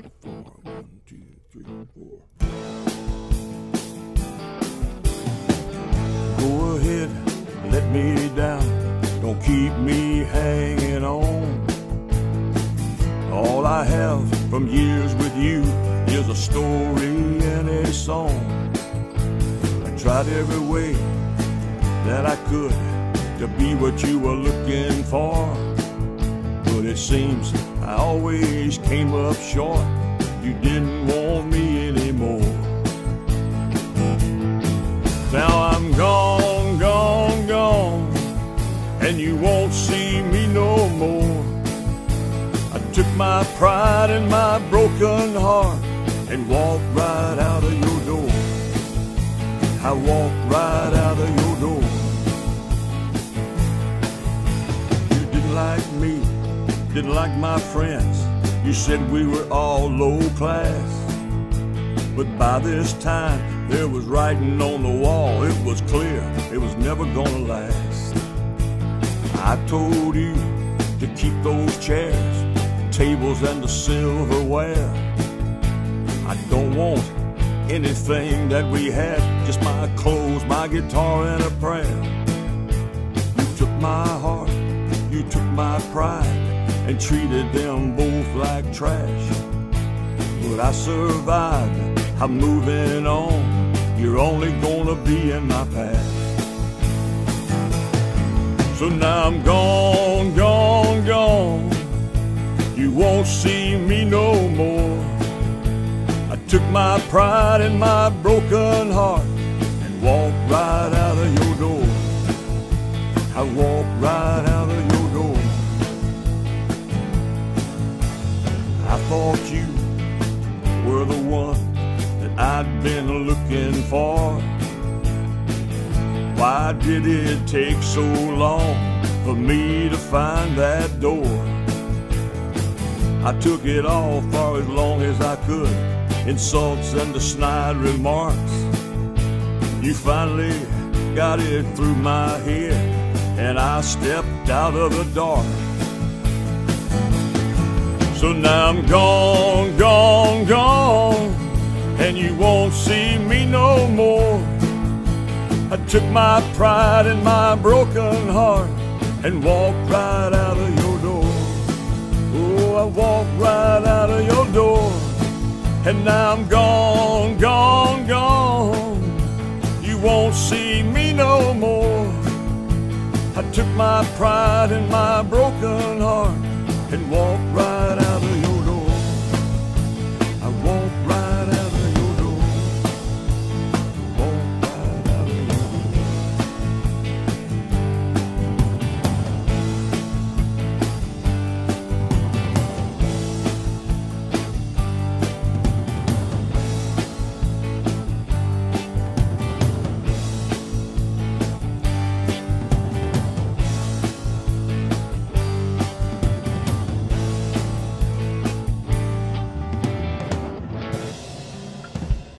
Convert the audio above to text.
Go ahead, let me down. Don't keep me hanging on. All I have from years with you is a story and a song. I tried every way that I could to be what you were looking for. It seems I always came up short. You didn't want me anymore. Now I'm gone, gone, gone, and you won't see me no more. I took my pride and my broken heart and walked right out of your door. I walked right out of your didn't like my friends. You said we were all low class. But by this time, there was writing on the wall. It was clear it was never gonna last. I told you to keep those chairs, tables, and the silverware. I don't want anything that we had, just my clothes, my guitar, and a prayer. You took my heart, you took my pride, and treated them both like trash. But I survived, I'm moving on. You're only gonna be in my past. So now I'm gone, gone, gone. You won't see me no more. I took my pride and my broken heart and walked right out of your door. I walked right out of your thought you were the one that I'd been looking for. Why did it take so long for me to find that door? I took it all for as long as I could, insults and the snide remarks. You finally got it through my head, and I stepped out of the dark. So now I'm gone, gone, gone, and you won't see me no more. I took my pride and my broken heart and walked right out of your door. Oh, I walked right out of your door, and now I'm gone, gone, gone. You won't see me no more. I took my pride in my broken heart and my